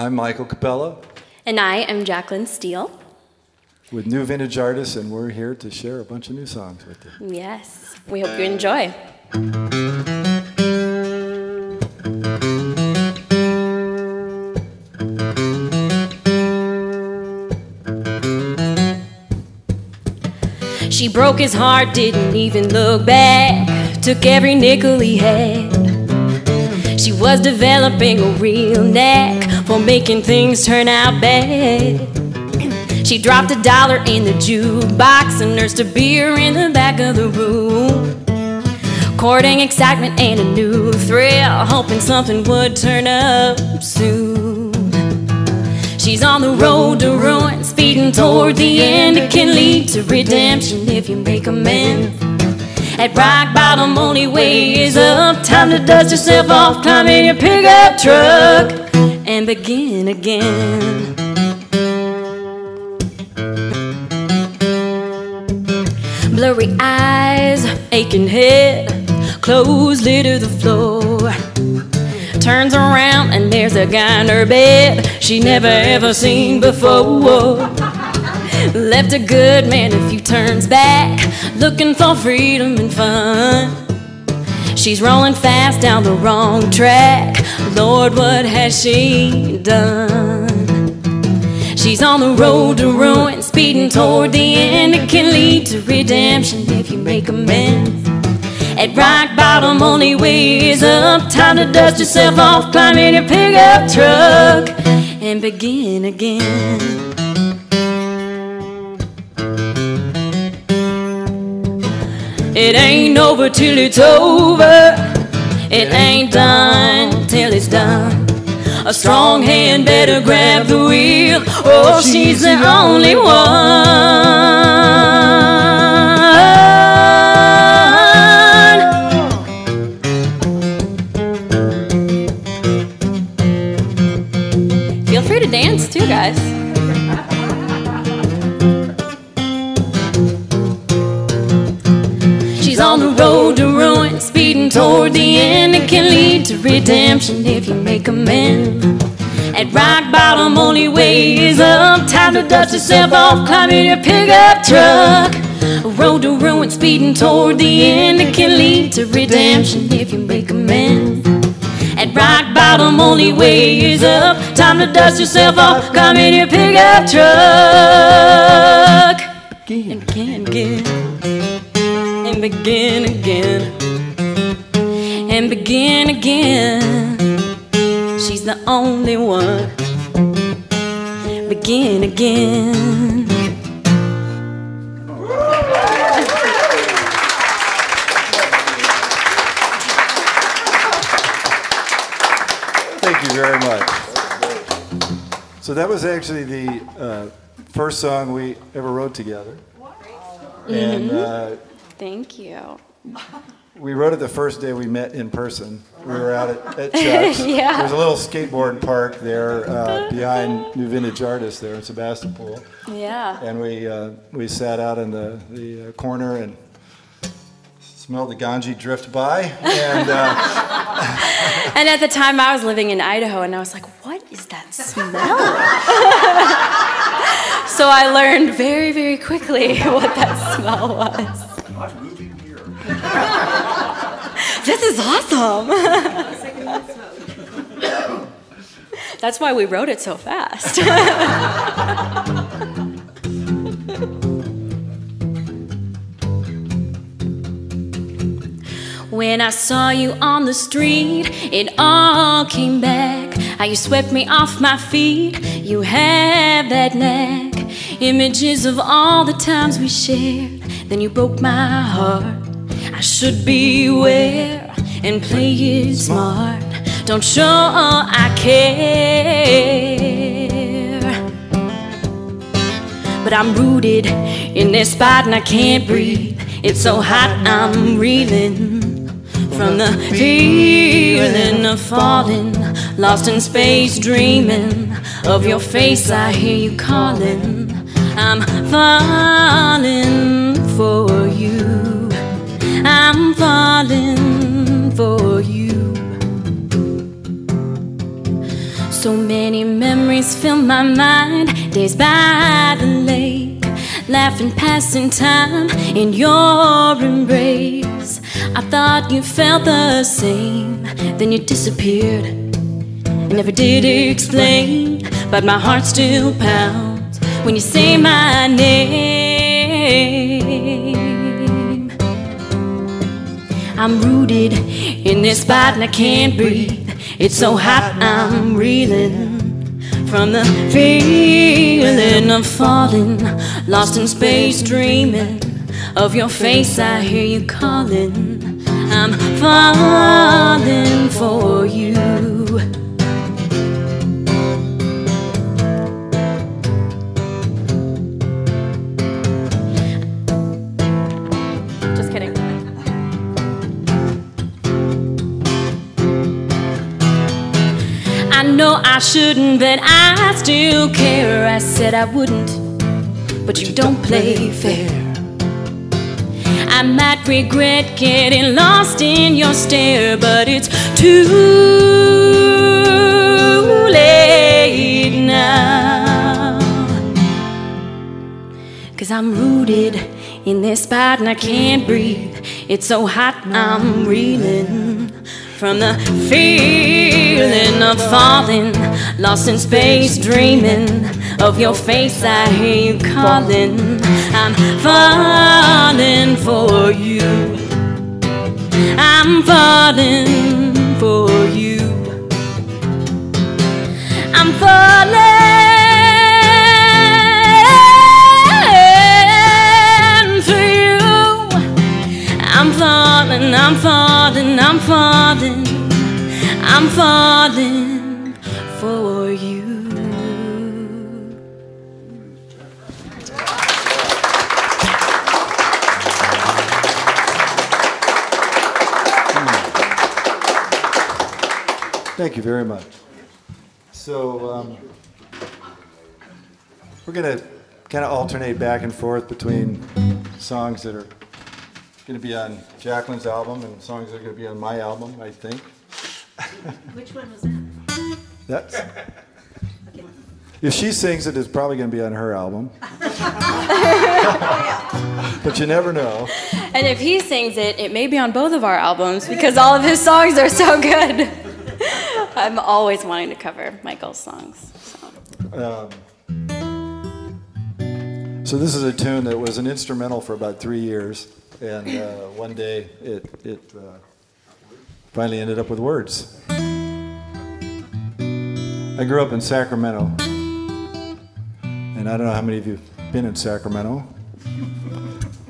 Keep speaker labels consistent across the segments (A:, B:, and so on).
A: I'm Michael Capella
B: And I am Jacqueline Steele.
A: with New Vintage Artists, and we're here to share a bunch of new songs with you.
B: Yes, we hope you enjoy. She broke his heart, didn't even look back, took every nickel he had. She was developing a real knack for making things turn out bad. She dropped a dollar in the jukebox and nursed a beer in the back of the room. Courting excitement and a new thrill, hoping something would turn up soon. She's on the road to ruin, speeding toward the end. It can lead to redemption if you make amends. At rock bottom, only way is up. Time to dust yourself off, climb in your pickup truck, and begin again. Blurry eyes, aching head, clothes litter the floor. Turns around and there's a guy in her bed she never ever seen before. Left a good man a few turns back, looking for freedom and fun. She's rolling fast down the wrong track. Lord, what has she done? She's on the road to ruin, speeding toward the end. It can lead to redemption if you make amends. At rock bottom, only way is up. Time to dust yourself off, climb in your pickup truck, and begin again. It ain't over till it's over. It ain't done till it's done. A strong hand better grab the wheel. Oh, she's the only one. Feel free to dance too, guys. Redemption if you make amends. At rock bottom, only way is up. Time to dust yourself off, climb in your pickup truck. A road to ruin, speeding toward the end. It can lead to redemption if you make amends. At rock bottom, only way is up. Time to dust yourself off, climb in your pickup truck. And begin again. And begin again. And begin again. She's the only one. Begin again.
A: Thank you very much. So that was actually the uh, first song we ever wrote together. And uh,
B: Thank you.
A: We wrote it the first day we met in person. We were out at, at Chuck's.
B: Yeah.
A: There's a little skateboard park there uh, behind New Vintage Artists there in Sebastopol.
B: Yeah.
A: And we, uh, we sat out in the, the uh, corner and smelled the ganji drift by. And uh,
B: And at the time, I was living in Idaho, and I was like, what is that smell? so I learned very, very quickly what that smell was. This is awesome. That's why we wrote it so fast. When I saw you on the street, it all came back. How you swept me off my feet. You have that knack. Images of all the times we shared. Then you broke my heart. I should beware and play it smart. Don't show I care. But I'm rooted in this spot and I can't breathe. It's so hot, I'm reeling from the feeling of falling, lost in space, dreaming of your face. I hear you calling. I'm falling. I'm falling for you. So many memories fill my mind, days by the lake, laughing, passing time in your embrace. I thought you felt the same, then you disappeared. I never did explain, but my heart still pounds when you say my name. I'm rooted in this spot and I can't breathe. It's so hot, I'm reeling from the feeling of falling, lost in space, dreaming of your face. I hear you calling. I'm falling for you. Know I shouldn't, but I still care. I said I wouldn't, but you don't play fair. I might regret getting lost in your stare, but it's too late now. Cause I'm rooted in this spot and I can't breathe. It's so hot, I'm reeling from the feeling of falling, lost in space, dreaming of your face. I hear you calling. I'm falling for you. I'm falling for you. I'm falling for you. I'm falling, I'm falling, I'm falling, I'm falling for you.
A: Thank you very much. So um, we're going to kind of alternate back and forth between songs that are going to be on Jacqueline's album and songs that are going to be on my album, I think.
C: Which one was that?
A: That's. If she sings it, it's probably going to be on her album. but you never know.
B: And if he sings it, it may be on both of our albums because all of his songs are so good. I'm always wanting to cover Michael's songs. So.
A: Um, so this is a tune that was an instrumental for about three years, and uh, one day it it uh, finally ended up with words. I grew up in Sacramento, and I don't know how many of you have been in Sacramento.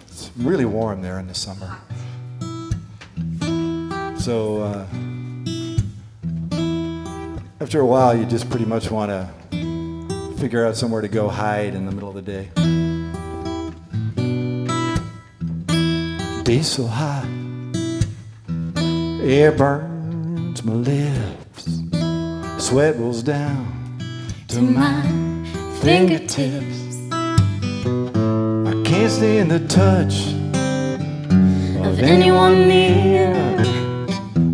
A: It's really warm there in the summer. So uh, after a while, you just pretty much want to figure out somewhere to go hide in the middle of the day. Be so hot, air burns my lips, sweat rolls down to my fingertips. I can't stand the touch of anyone near.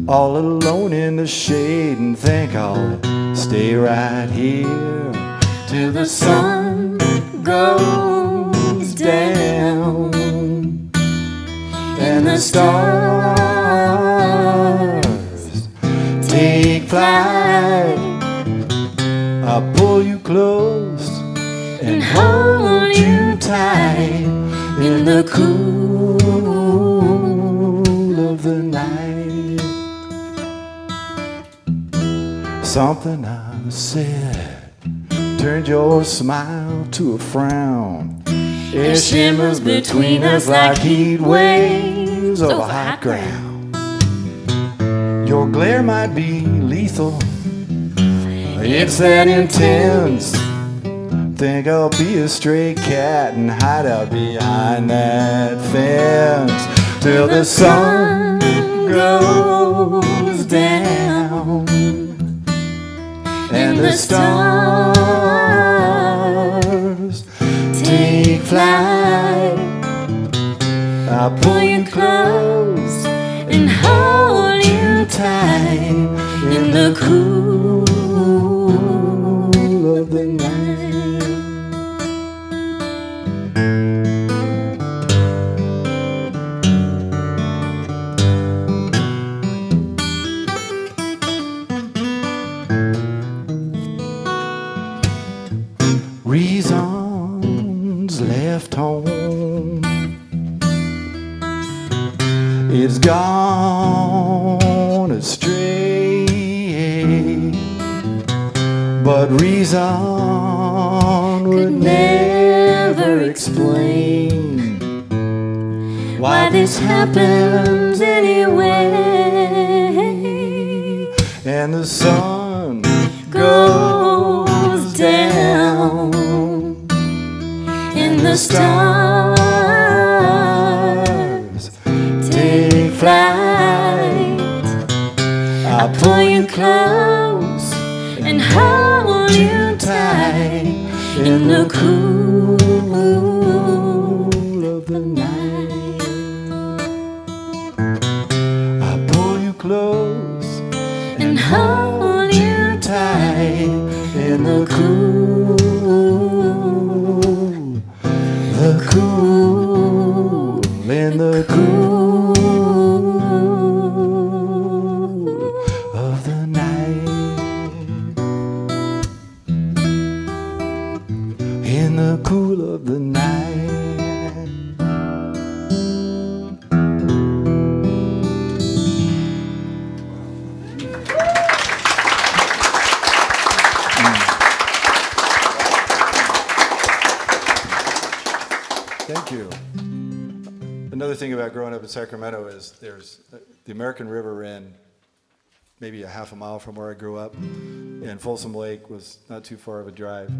A: All alone in the shade and think I'll stay right here till the sun goes down and the stars take flight. I'll pull you close and hold you tight in the cool of the night. Something I said turned your smile to a frown. It shimmers between us like heat waves over hot ground. Your glare might be lethal. It's that intense. Think I'll be a stray cat and hide out behind that fence till the sun goes down and the stars take flight. I'll pull you close and hold you tight in the cool of the night. Reasons left home. It's gone astray. But reason would never explain
B: Why this happens anyway?
A: And the sun
B: Goes down in the stars.
A: Another thing about growing up in Sacramento is there's the American River ran maybe a half a mile from where I grew up, and Folsom Lake was not too far of a drive.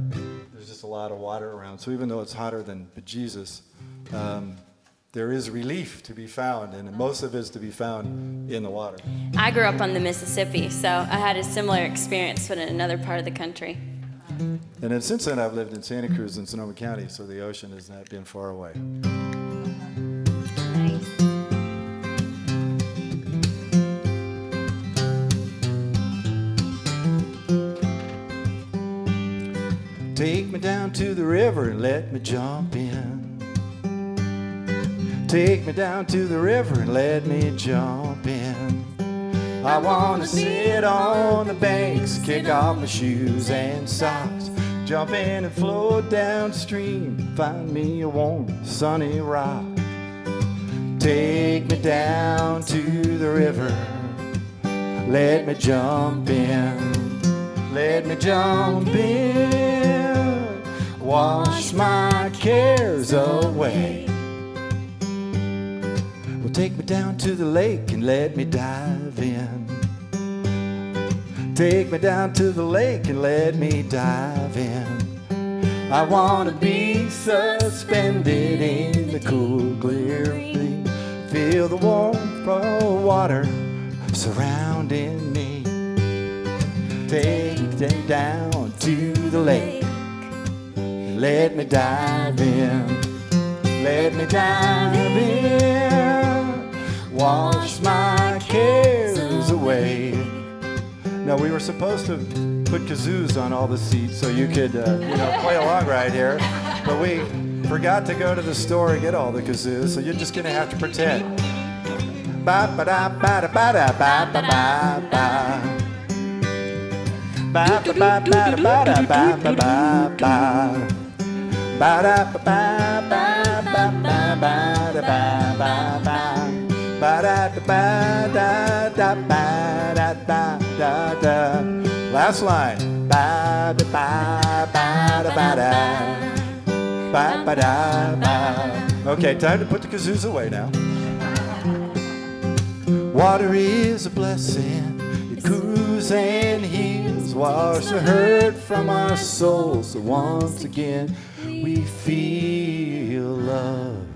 A: There's just a lot of water around. So even though it's hotter than Jesus, um, there is relief to be found, and most of it is to be found in the water.
B: I grew up on the Mississippi, so I had a similar experience, but in another part of the country.
A: And then since then, I've lived in Santa Cruz and Sonoma County, so the ocean has not been far away. River and let me jump in. Take me down to the river and let me jump in. I want to sit on the banks, kick off my shoes and socks, jump in and float downstream, find me a warm, sunny rock. Take me down to the river, let me jump in, let me jump in, wash my cares away. Well, take me down to the lake and let me dive in. Take me down to the lake and let me dive in. I want to be suspended in the cool, clear sea. Feel the warmth of water surrounding me. Take me down to the lake. Let me dive in. Let me dive in. Wash my cares away. Now we were supposed to put kazoos on all the seats so you could, uh, you know, play along right here, but we forgot to go to the store and get all the kazoos, so you're just gonna have to pretend. Ba ba da ba da ba da ba ba ba ba. Ba ba ba ba da ba da ba ba ba ba. Da ba ba ba ba ba ba da ba ba ba. Ba da ba da da ba da da da da. Last line. Ba da ba ba da ba da. Ba ba da ba. Okay, time to put the kazoos away now. Water is a blessing. It cools and heals, wash the hurt from our souls. So once again, we feel loved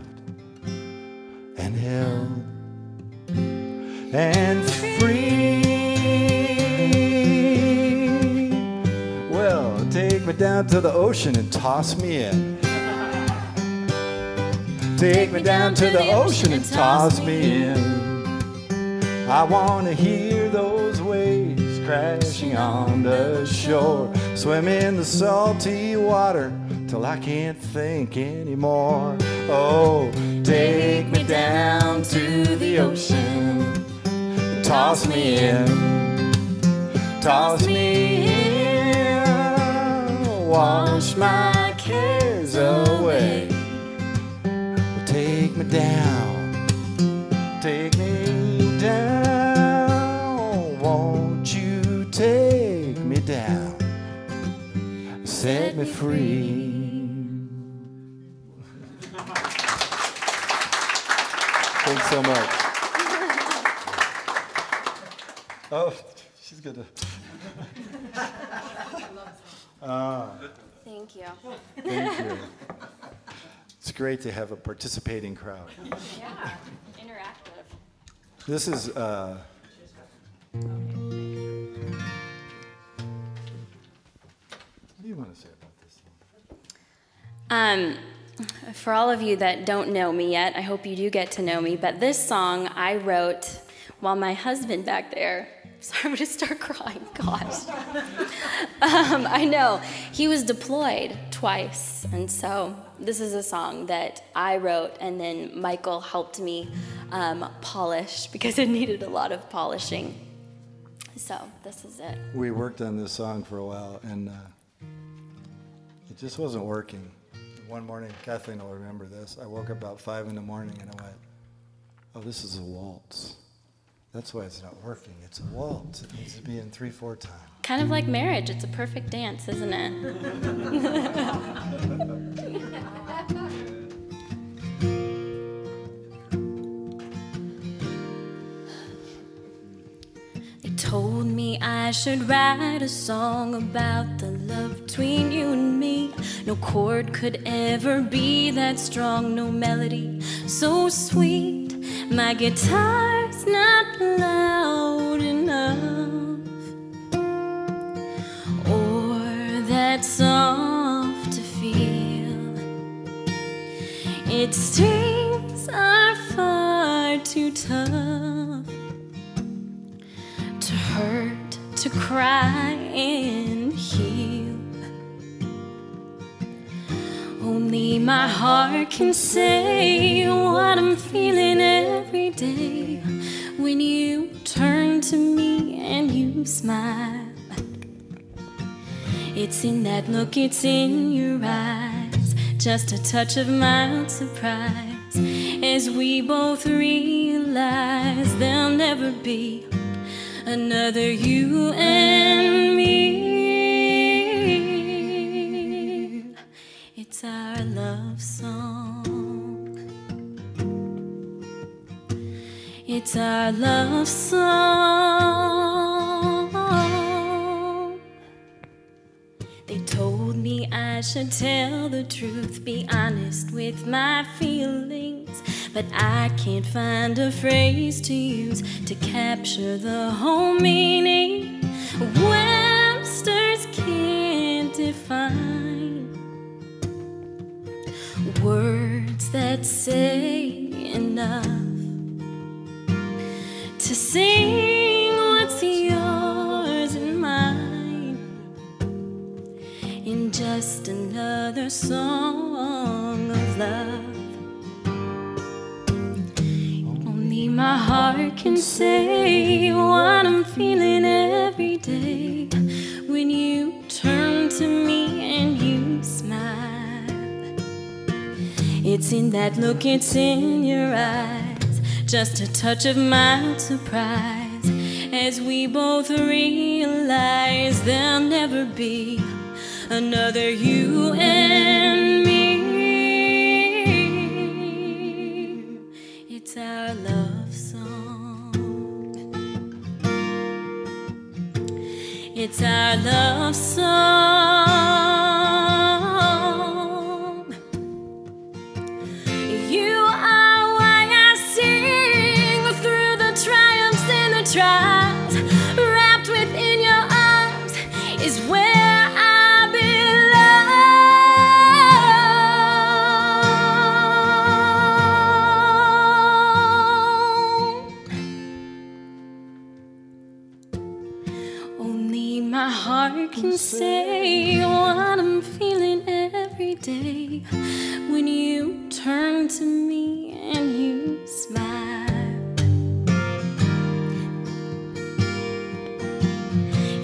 A: and held and free. Well, take me down to the ocean and toss me in. Take me down to the ocean and toss me in. I want to hear those waves crashing on the shore. Swim in the salty water till I can't think anymore. Oh, take me down to the ocean. Toss me in. Toss me in. Wash my cares away. Take me down. Take me down. Won't you take me down? Set me free. Thanks so much. Oh, she's good to
B: Thank you.
A: Thank you. It's great to have a participating crowd.
B: Yeah, interactive.
A: This is. Uh, what do you want to say about this?
B: Um, for all of you that don't know me yet, I hope you do get to know me. But this song I wrote while my husband back there. Sorry, I'm gonna start crying. Gosh. um, I know he was deployed twice, and so this is a song that I wrote, and then Michael helped me um, polish because it needed a lot of polishing. So this is it.
A: We worked on this song for a while, and uh, it just wasn't working. One morning, Kathleen will remember this. I woke up about five in the morning, and I went, "Oh, this is a waltz." That's why it's not working. It's a waltz. It needs to be in three, four time.
B: Kind of like marriage, it's a perfect dance, isn't it? should write a song about the love between you and me. No chord could ever be that strong, no melody so sweet. My guitar's not loud enough or that soft to feel. Its strings are far too tough cry and heal. Only my heart can say what I'm feeling every day when you turn to me and you smile. It's in that look, it's in your eyes, just a touch of mild surprise as we both realize there'll never be another you and me. It's our love song. It's our love song. They told me I should tell the truth, be honest with my feelings. But I can't find a phrase to use to capture the whole meaning. Webster's can't define words that say enough to sing what's yours and mine in just another song of love. My heart can say what I'm feeling every day when you turn to me and you smile. It's in that look, it's in your eyes, just a touch of mild surprise as we both realize there'll never be another you and me. It's our love song. Say what I'm feeling every day when you turn to me and you smile.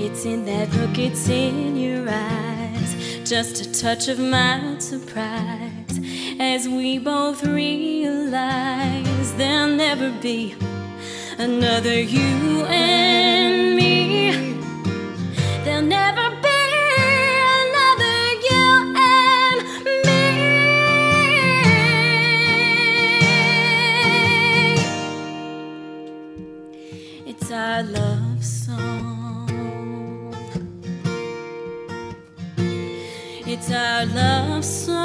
B: It's in that look, it's in your eyes, just a touch of mild surprise as we both realize there'll never be another you and me. There'll never love song.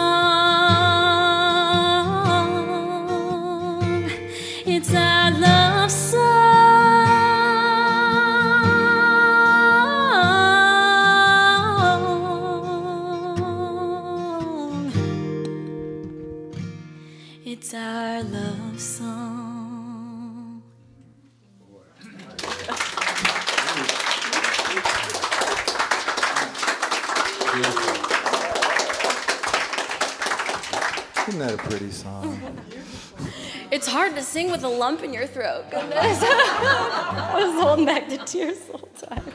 B: It's hard to sing with a lump in your throat. Goodness. I was holding back the tears the whole time.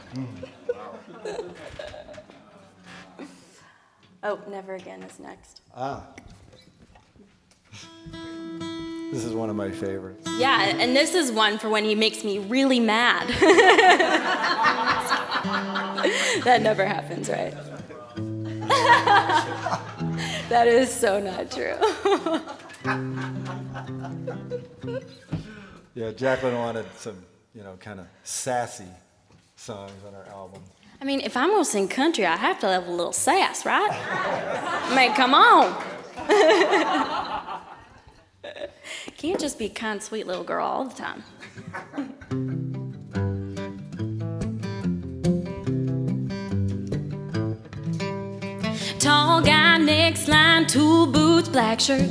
B: oh, Never Again is next.
A: Ah. This is one of my favorites.
B: Yeah, and this is one for when he makes me really mad. that never happens, right? that is so not true.
A: Yeah, Jacqueline wanted some, you know, kind of sassy songs on her album.
B: I mean, if I'm gonna sing country, I have to have a little sass, right? I mean, come on. Can't just be kind, sweet little girl all the time. Tall guy, next line, tool boots, black shirt,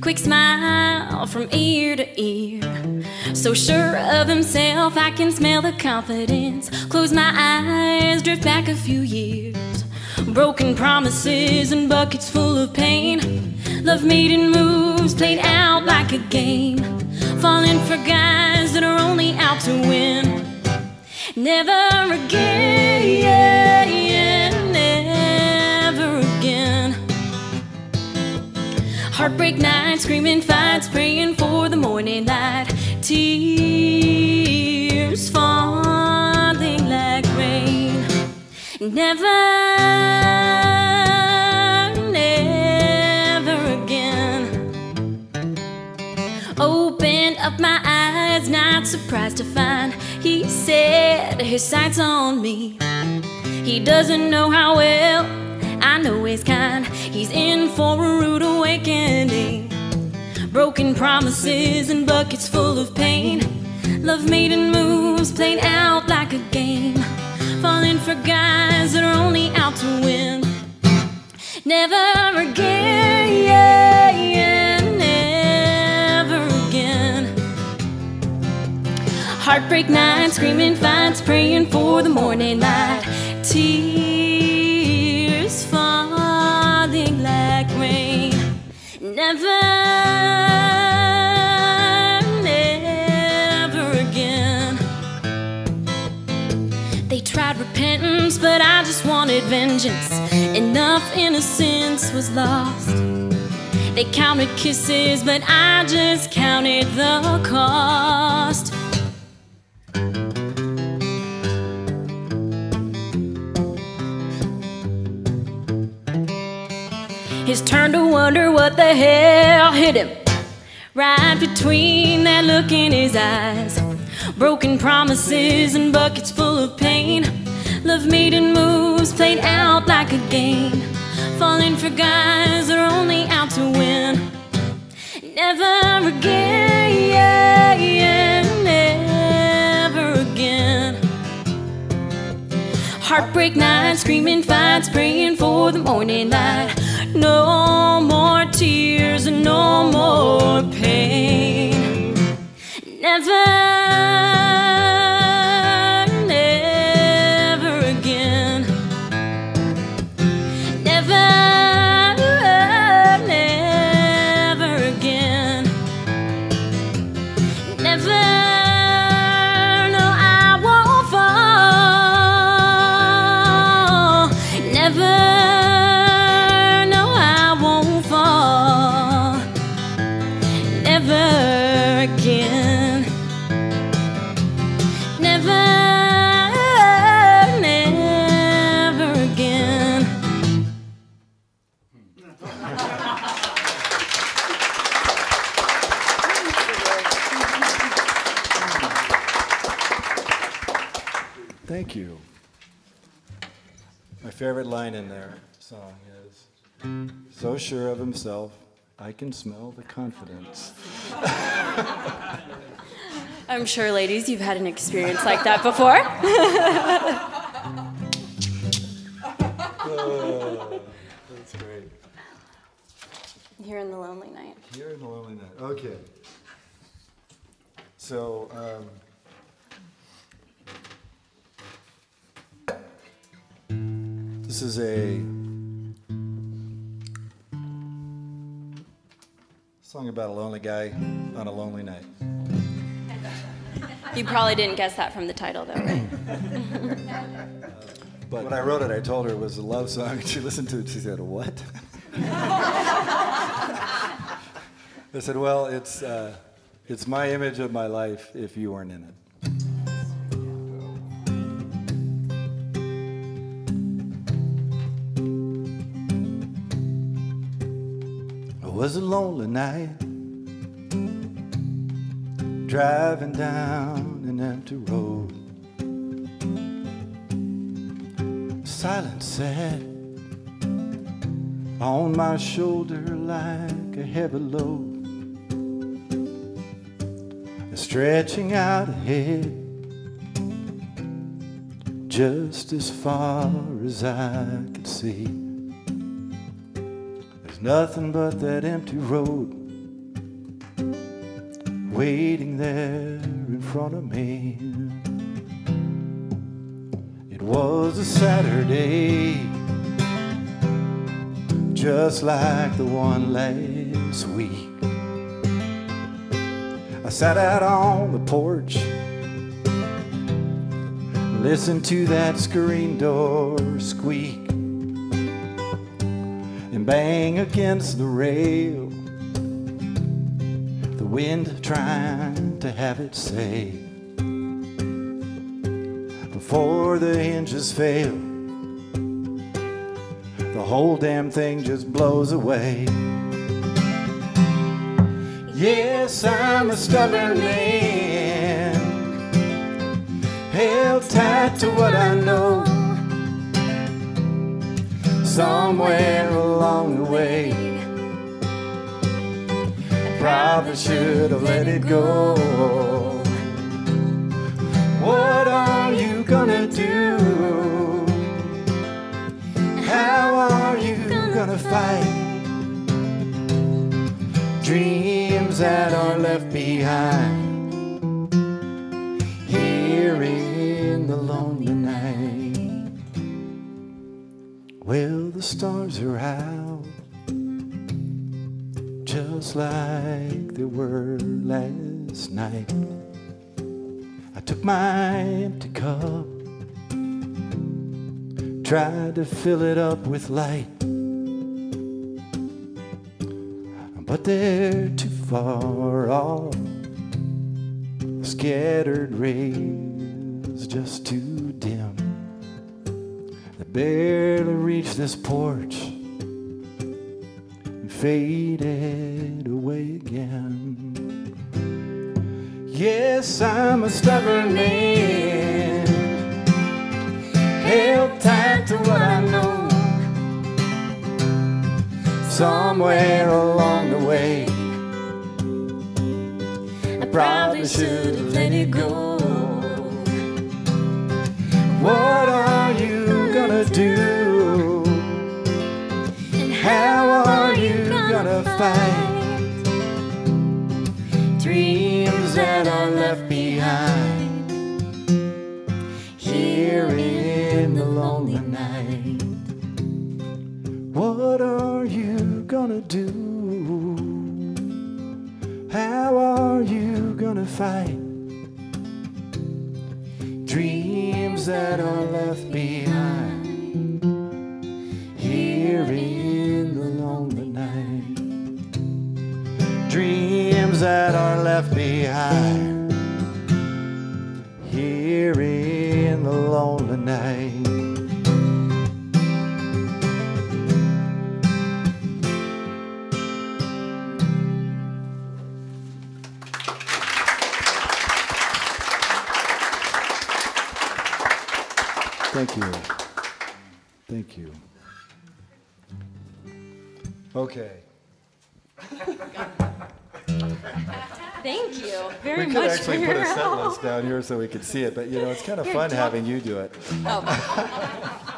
B: quick smile from ear to ear. So sure of himself, I can smell the confidence. Close my eyes, drift back a few years. Broken promises and buckets full of pain. Love making moves played out like a game. Falling for guys that are only out to win. Never again, Screaming fights, praying for the morning light. Tears falling like rain. Never, never again. Opened up my eyes, not surprised to find he said his sights on me. He doesn't know how well I know his kind. He's in for a rude awakening. Broken promises and buckets full of pain. Love maiden moves played out like a game. Falling for guys that are only out to win. Never again, never again. Heartbreak night, screaming fights, praying for the morning light. Tears repentance, but I just wanted vengeance. Enough innocence was lost. They counted kisses, but I just counted the cost. His turn to wonder what the hell hit him. Right between that look in his eyes. Broken promises and buckets full of pain. Love maiden moves played out like a game. Falling for guys that are only out to win. Never again, never again. Heartbreak night, screaming fights, praying for the morning light. No more tears and no more pain. Never,
A: of himself, I can smell the confidence.
B: I'm sure, ladies, you've had an experience like that before.
A: Oh, that's great.
B: Here in the lonely night.
A: Here in the lonely night. Okay. So, um, this is a song about a lonely guy on a lonely night.
B: You probably didn't guess that from the title, though, right?
A: But when I wrote it, I told her it was a love song, and she listened to it. She said, "What?" I said, "Well, it's uh, it's my image of my life. If you weren't in it." Was a lonely night, driving down an empty road. Silence sat on my shoulder like a heavy load, stretching out ahead just as far as I could see. Nothing but that empty road waiting there in front of me. It was a Saturday, just like the one last week. I sat out on the porch, listened to that screen door squeak bang against the rail. The wind trying to have its say before the hinges fail. The whole damn thing just blows away. Yes, I'm a stubborn man, held tight to what I know. Somewhere along the way, I probably should have let it go. What are you gonna do? How are you gonna fight? Dreams that are left behind Well, the stars are out just like they were last night. I took my empty cup, tried to fill it up with light, but they're too far off. Scattered rays just too barely reach this porch and faded away again. Yes, I'm a stubborn man, held tight to what I know. Somewhere along the way, I probably should have let it go. What do? And how are you gonna fight? Dreams that are left behind here in the lonely night. What are you gonna do? How are you gonna fight? Dreams that are left behind that are left behind here in the lonely night. Thank you. Thank you. Okay.
B: Thank you very
A: we could
B: much
A: actually put a set
B: help.
A: list down here so we could see it, but you know, it's kind of
B: Here,
A: fun having you do it.
B: Oh,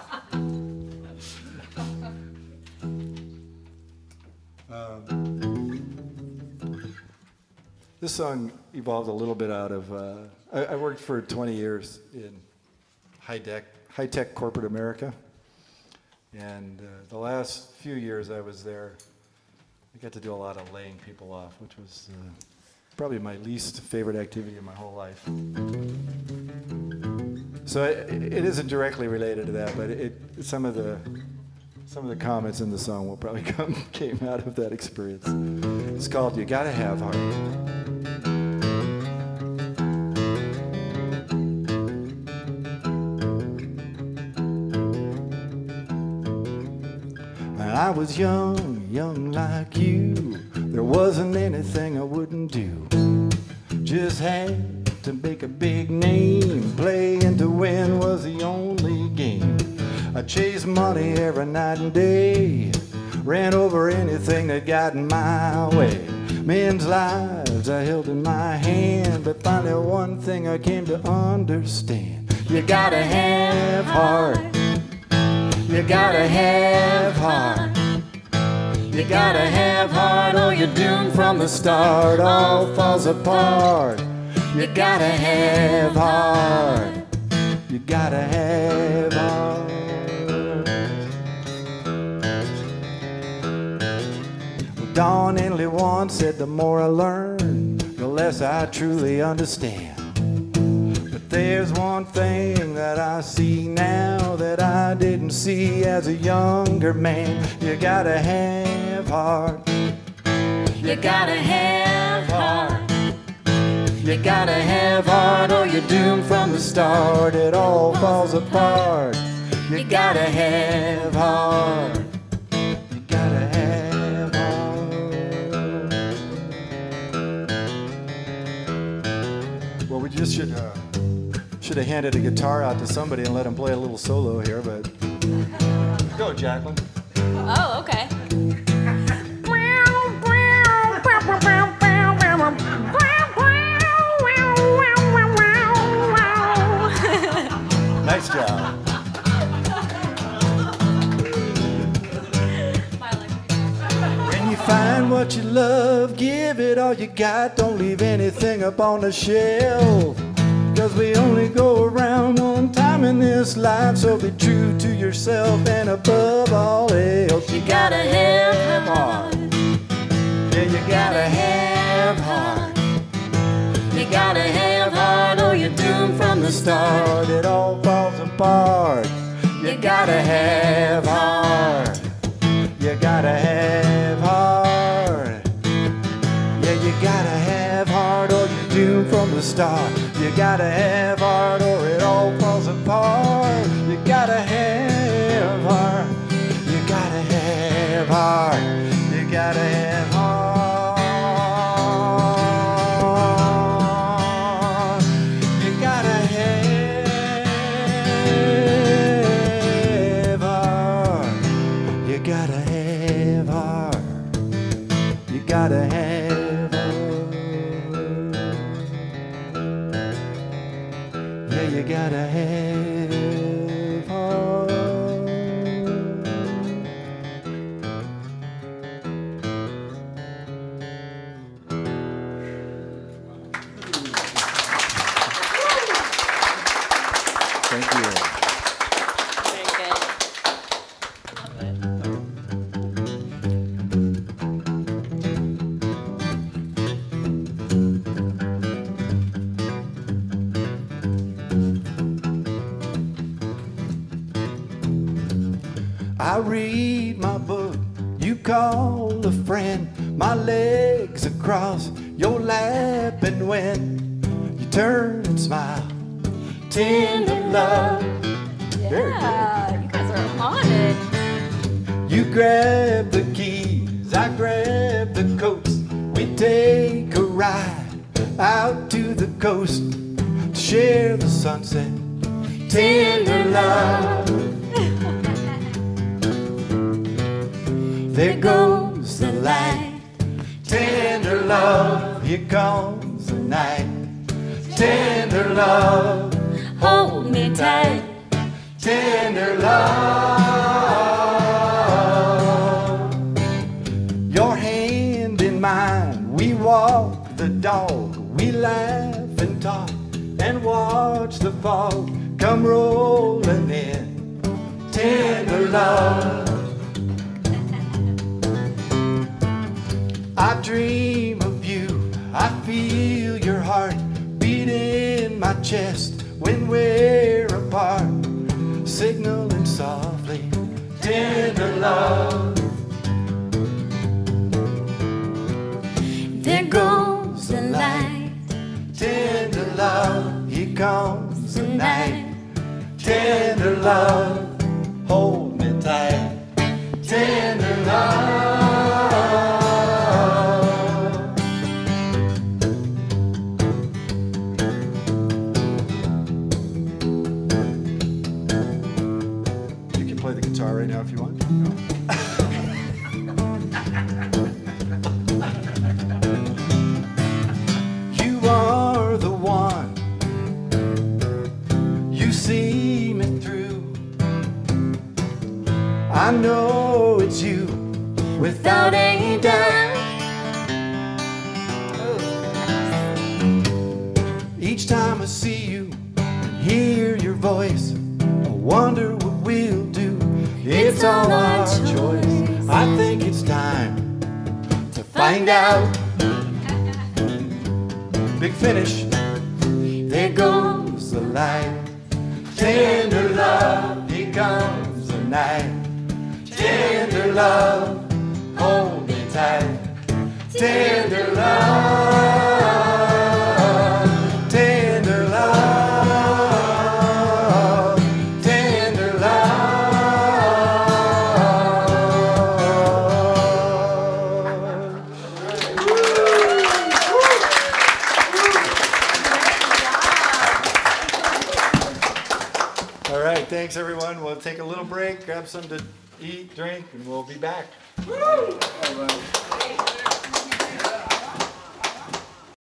A: This song evolved a little bit out of. Uh, I, I worked for 20 years in high tech, high tech corporate America, and uh, the last few years I was there, I got to do a lot of laying people off, which was uh, probably my least favorite activity in my whole life. So it, it isn't directly related to that, but it, some of the some of the comments in the song will probably come came out of that experience. It's called "You Gotta Have Heart." I was young, young like you, there wasn't anything I wouldn't do. Just had to make a big name. Playing to win was the only game. I chased money every night and day. Ran over anything that got in my way. Men's lives I held in my hand. But finally, one thing I came to understand you gotta have heart. You gotta have heart. You gotta have heart or you're doomed from the start. All falls apart. You gotta have heart. You gotta have heart. Well, Don Henley once said, The more I learn, the less I truly understand. But there's one thing that I see now that I didn't see as a younger man. You gotta have heart. You gotta have heart. You gotta have heart or you're doomed from the start. It all falls apart. You gotta have heart. You gotta have heart. Well, we just should uh, should have handed a guitar out to somebody and let him play a little solo here, but go, Jacqueline.
B: oh, okay.
A: Nice job. When you find what you love, give it all you got. Don't leave anything up on the shelf. Cause we only go around one time in this life, so be true to yourself and above all else. You gotta have heart. Yeah, you gotta have heart. You gotta have from the start. It all falls apart. You gotta have heart. You gotta have heart. Yeah, you gotta have heart or you're doomed from the start. You gotta have heart or it all falls apart. You gotta have heart. You gotta have heart. You gotta have tender love. Your hand in mine, we walk the dog, we laugh and talk and watch the fog come rolling in. Tender love. I dream of you, I feel your heart beat in my chest when we're signaling softly, tender love.
B: There goes the light.
A: Tender love, here comes the night. Tender love, You see me through. I know it's you without a doubt. Oh. Each time I see you, and hear your voice, I wonder what we'll do. It's all our choice. I think it's time to find out. Big finish. There goes the light. Tender love, here comes the night. Tender love, hold me tight. Tender love, take a little break, grab something to eat, drink, and we'll be back.
C: Woo!